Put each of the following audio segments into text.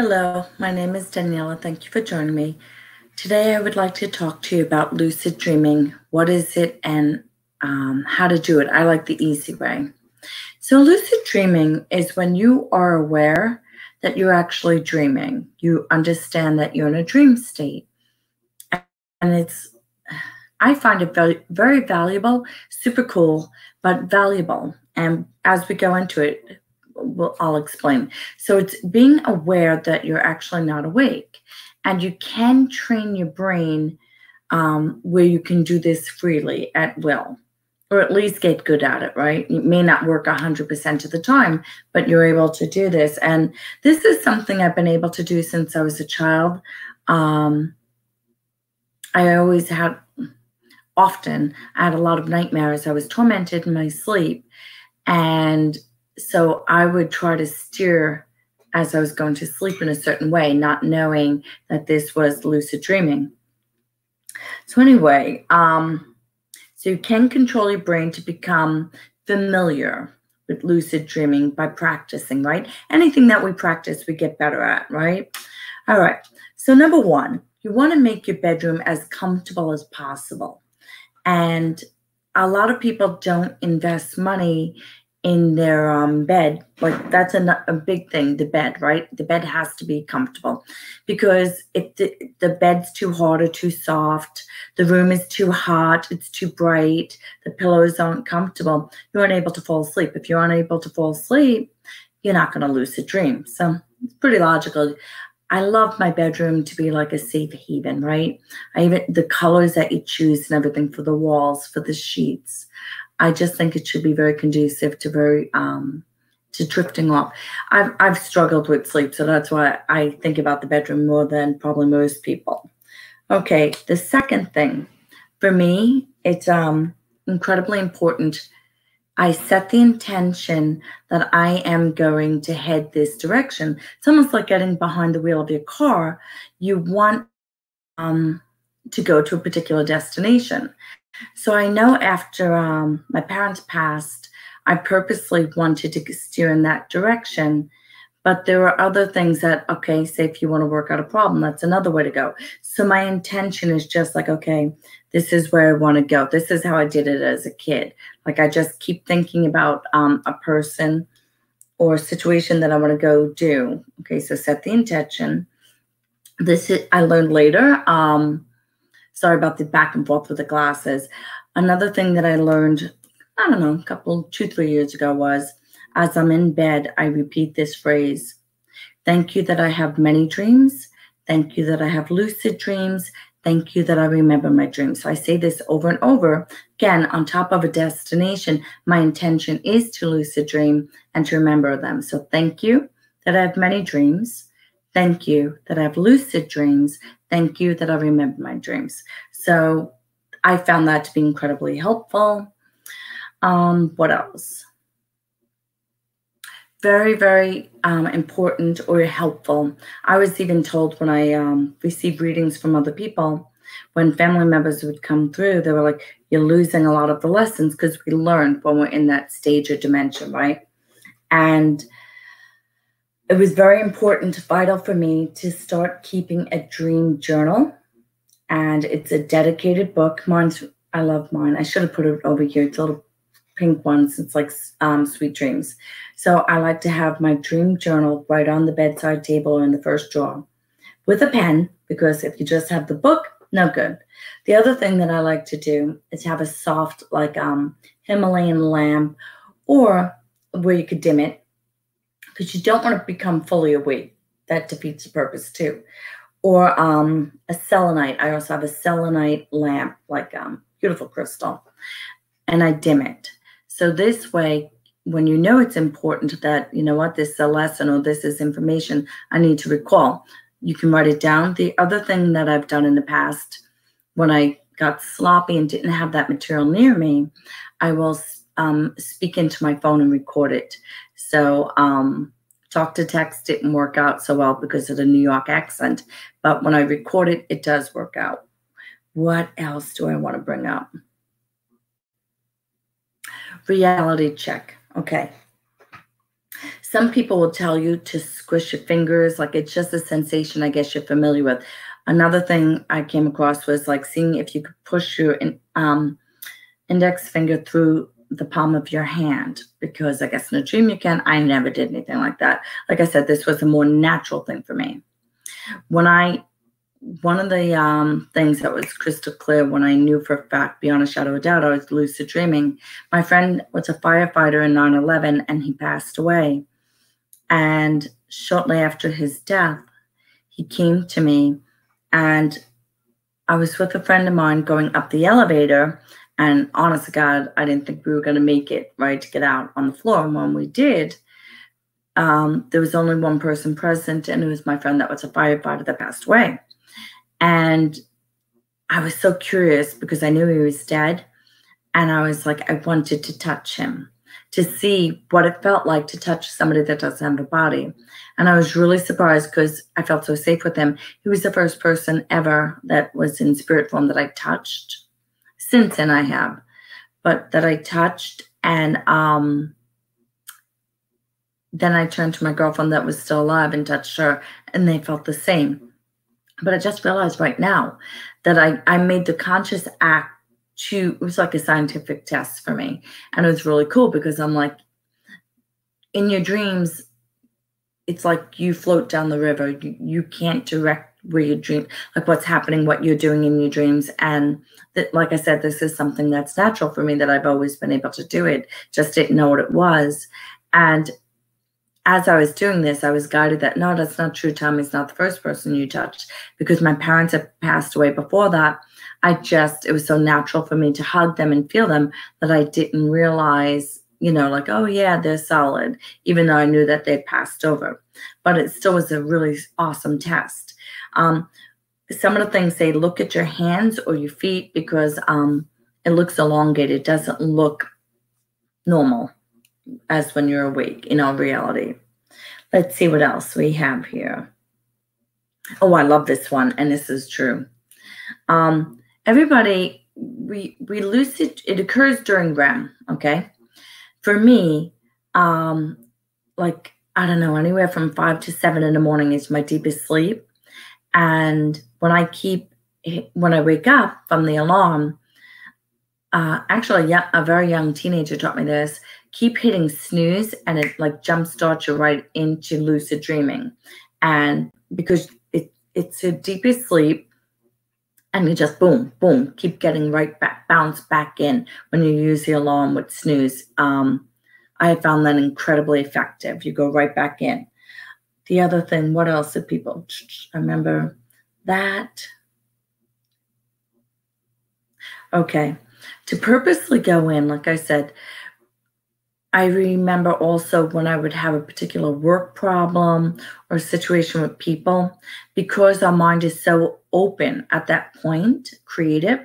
Hello, my name is Daniela. Thank you for joining me. Today, I would like to talk to you about lucid dreaming. What is it and um, how to do it? I like the easy way. So, lucid dreaming is when you are aware that you're actually dreaming. You understand that you're in a dream state. And it's, I find it very, very valuable, super cool, but valuable. And as we go into it, well, I'll explain. So it's being aware that you're actually not awake, and you can train your brain um, where you can do this freely at will, or at least get good at it. Right? It may not work hundred percent of the time, but you're able to do this, and this is something I've been able to do since I was a child. Um, I always had often I had a lot of nightmares. I was tormented in my sleep. And so I would try to steer as I was going to sleep in a certain way, not knowing that this was lucid dreaming. So anyway, um, so you can control your brain to become familiar with lucid dreaming by practicing, right? Anything that we practice, we get better at, right? All right. So number one, you want to make your bedroom as comfortable as possible. And a lot of people don't invest money in their um, bed like that's a, a big thing the bed right the bed has to be comfortable because if the, the bed's too hard or too soft the room is too hot it's too bright the pillows aren't comfortable you're unable to fall asleep if you're unable to fall asleep you're not going to lucid dream so it's pretty logical I love my bedroom to be like a safe haven, right? I even the colors that you choose and everything for the walls, for the sheets. I just think it should be very conducive to very um, to drifting off. I've I've struggled with sleep, so that's why I think about the bedroom more than probably most people. Okay, the second thing for me, it's um incredibly important. I set the intention that I am going to head this direction. It's almost like getting behind the wheel of your car. You want um, to go to a particular destination. So I know after um, my parents passed, I purposely wanted to steer in that direction. But there were other things that, okay, say if you want to work out a problem, that's another way to go. So my intention is just like, okay, this is where I want to go. This is how I did it as a kid. Like I just keep thinking about um, a person or a situation that I want to go do. Okay, so set the intention. This is, I learned later. Um, sorry about the back and forth with the glasses. Another thing that I learned, I don't know, a couple, two, three years ago was as I'm in bed, I repeat this phrase Thank you that I have many dreams. Thank you that I have lucid dreams. Thank you that I remember my dreams. So I say this over and over. Again, on top of a destination, my intention is to lucid dream and to remember them. So thank you that I have many dreams. Thank you that I have lucid dreams. Thank you that I remember my dreams. So I found that to be incredibly helpful. Um, what else? Very, very um, important or helpful. I was even told when I um, received readings from other people, when family members would come through, they were like, You're losing a lot of the lessons because we learned when we're in that stage of dementia, right? And it was very important, vital for me to start keeping a dream journal. And it's a dedicated book. Mine's, I love mine. I should have put it over here. It's a little pink one. It's like um, Sweet Dreams. So I like to have my dream journal right on the bedside table in the first drawer with a pen, because if you just have the book, no good. The other thing that I like to do is have a soft, like um, Himalayan lamp, or where you could dim it because you don't want to become fully awake. That defeats the purpose too. Or um, a selenite. I also have a selenite lamp, like um, beautiful crystal, and I dim it. So this way, when you know it's important that, you know what, this is a lesson or this is information I need to recall, you can write it down. The other thing that I've done in the past, when I got sloppy and didn't have that material near me, I will um, speak into my phone and record it. So um, talk to text didn't work out so well because of the New York accent. But when I record it, it does work out. What else do I want to bring up? Reality check. Okay. some people will tell you to squish your fingers, like it's just a sensation I guess you're familiar with. Another thing I came across was like seeing if you could push your um, index finger through the palm of your hand because I guess in a dream you can. I never did anything like that. Like I said, this was a more natural thing for me. When I, one of the um, things that was crystal clear when I knew for a fact, beyond a shadow of doubt, I was lucid dreaming. My friend was a firefighter in 9 11 and he passed away. And shortly after his death, he came to me and I was with a friend of mine going up the elevator and honest to God, I didn't think we were going to make it right to get out on the floor. And when we did, um, there was only one person present, and it was my friend that was a firefighter that passed away. And I was so curious because I knew he was dead. And I was like, I wanted to touch him to see what it felt like to touch somebody that doesn't have a body. And I was really surprised because I felt so safe with him. He was the first person ever that was in spirit form that I touched since then I have, but that I touched and um, then I turned to my girlfriend that was still alive and touched her, and they felt the same. But I just realized right now that I, I made the conscious act to, it was like a scientific test for me. And it was really cool because I'm like, in your dreams, it's like you float down the river. You, you can't direct where you dream, like what's happening, what you're doing in your dreams. And that, like I said, this is something that's natural for me that I've always been able to do it, just didn't know what it was. And as I was doing this, I was guided that no, that's not true. Tommy's not the first person you touched because my parents had passed away before that. I just, it was so natural for me to hug them and feel them that I didn't realize, you know, like, oh, yeah, they're solid, even though I knew that they'd passed over. But it still was a really awesome test. Um, some of the things say look at your hands or your feet because um, it looks elongated. It doesn't look normal as when you're awake in all reality. Let's see what else we have here. Oh, I love this one, and this is true. Um, everybody, we we lucid. It occurs during REM. Okay, for me, um, like I don't know, anywhere from five to seven in the morning is my deepest sleep. And when I keep, when I wake up from the alarm, uh, actually, yeah, a very young teenager taught me this. Keep hitting snooze, and it like jump starts you right into lucid dreaming, and because it it's a deepest sleep, and you just boom, boom, keep getting right back, bounce back in when you use the alarm with snooze. Um, I found that incredibly effective. You go right back in the other thing, what else did people I remember that? Okay. To purposely go in, like I said, I remember also when I would have a particular work problem or situation with people, because our mind is so open at that point, creative,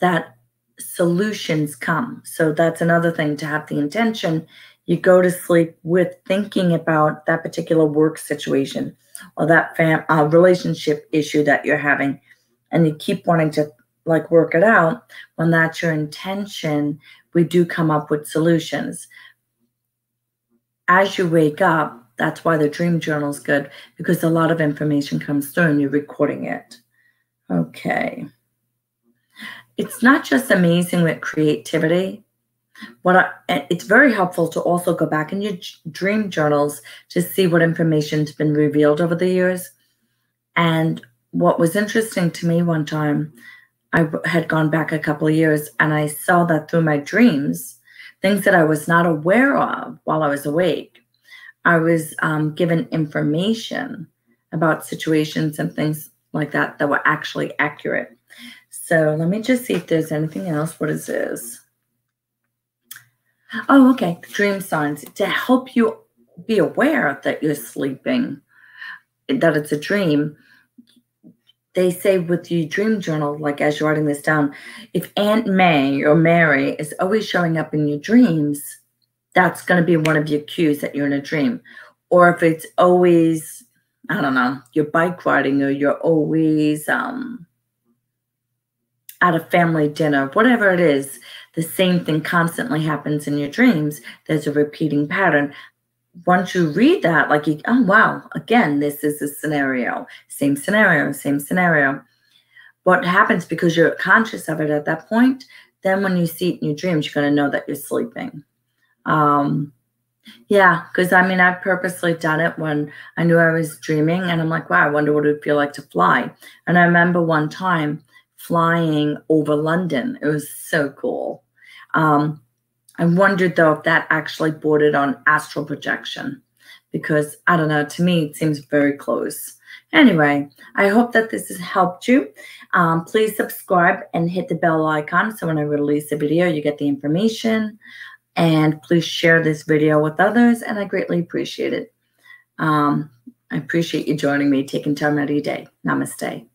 that solutions come. So that's another thing to have the intention. You go to sleep with thinking about that particular work situation or that fam- uh, relationship issue that you're having and you keep wanting to like work it out. When that's your intention we do come up with solutions. As you wake up that's why the dream journal is good because a lot of information comes through and you're recording it. Okay. It's not just amazing with creativity. What I, it's very helpful to also go back in your dream journals to see what information's been revealed over the years. And what was interesting to me one time, I had gone back a couple of years and I saw that through my dreams, things that I was not aware of while I was awake, I was um, given information about situations and things like that that were actually accurate. So let me just see if there's anything else. What is this? Oh, okay. Dream signs to help you be aware that you're sleeping, that it's a dream. They say with your dream journal, like as you're writing this down, if Aunt May or Mary is always showing up in your dreams, that's going to be one of your cues that you're in a dream. Or if it's always, I don't know, you're bike riding or you're always um, at a family dinner, whatever it is, the same thing constantly happens in your dreams, there's a repeating pattern. once you read that, like, you, oh, wow, again, this is a scenario, same scenario, same scenario. What happens because you're conscious of it at that point, then when you see it in your dreams, you're going to know that you're sleeping. Um, yeah, because I mean, I've purposely done it when I knew I was dreaming, and I'm like, wow, I wonder what it would feel like to fly. And I remember one time flying over London. It was so cool. Um, I wondered though if that actually bordered on astral projection because I don't know, to me, it seems very close. Anyway, I hope that this has helped you. Um, please subscribe and hit the bell icon so when I release a video, you get the information. And please share this video with others, and I greatly appreciate it. Um, I appreciate you joining me, taking time out of your day. Namaste.